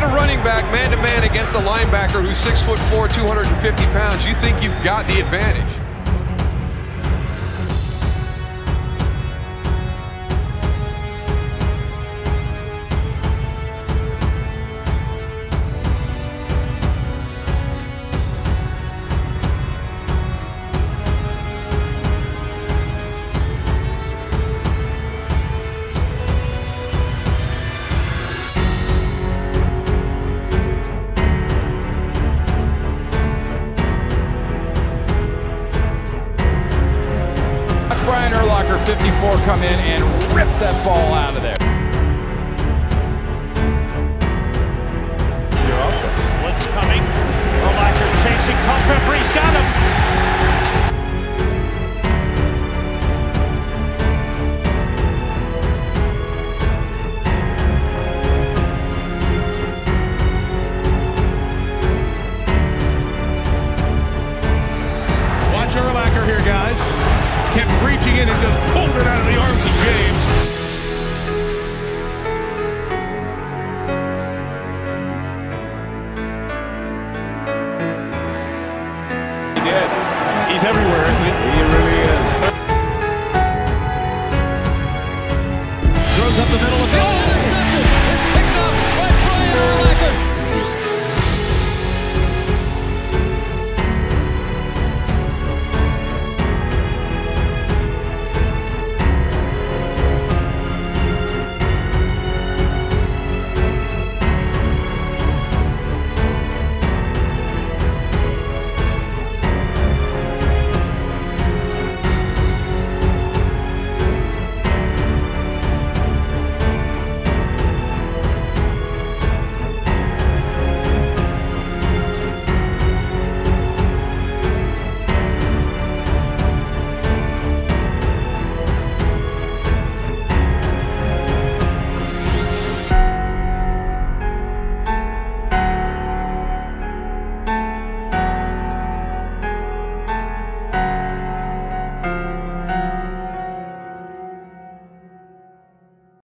get a running back man-to-man against a linebacker who's 6'4", 250 pounds, you think you've got the advantage. Brian 54, come in and rip that ball out of there. In and just pulled it out of the arms of James. He did. He's everywhere, isn't he? He really is. Throws up the middle of the field.